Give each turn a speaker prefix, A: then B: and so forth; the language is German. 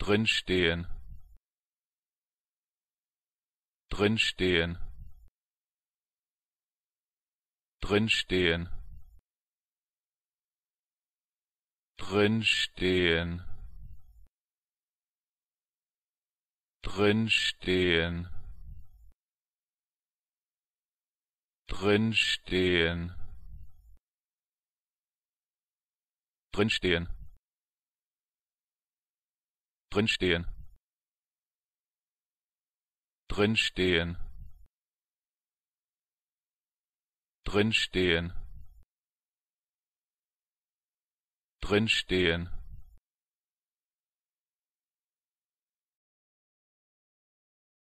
A: drinstehen. Drinstehen. Drinstehen. Drinstehen. Drinstehen. Drinstehen. Drinstehen drinstehen. Drinstehen. Drinstehen. Drinstehen